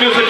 music.